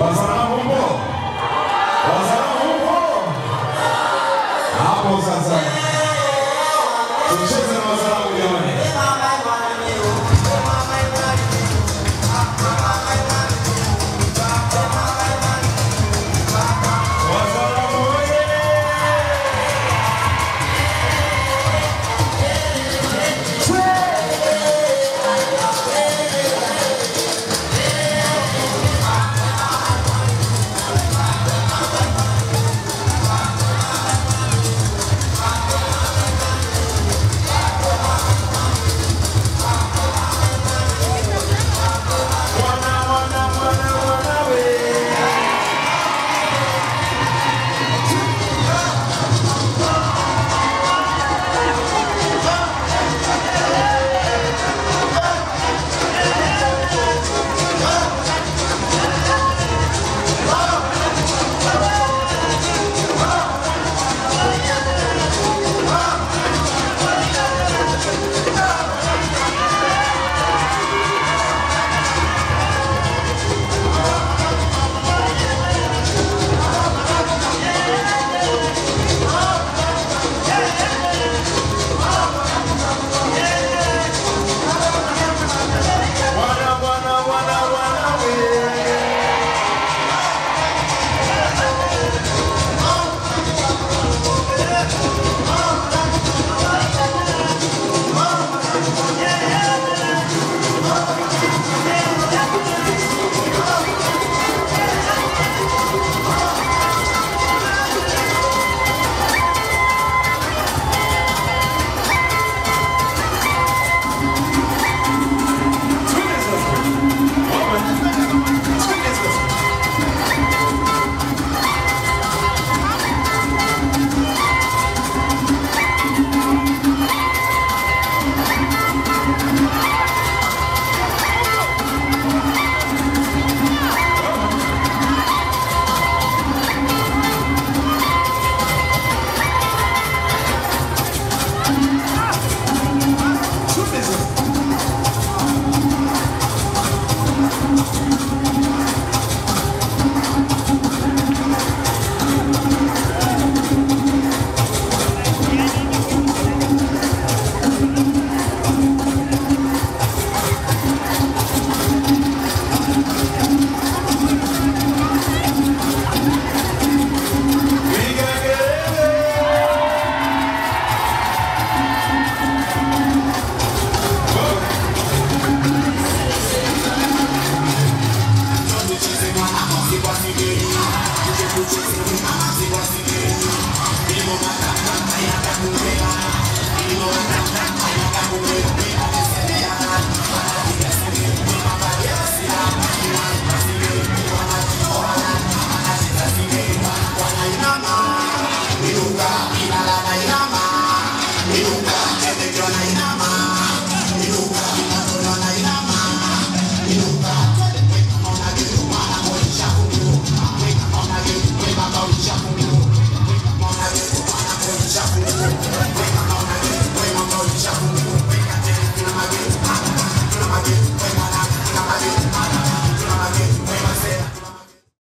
Wazalamu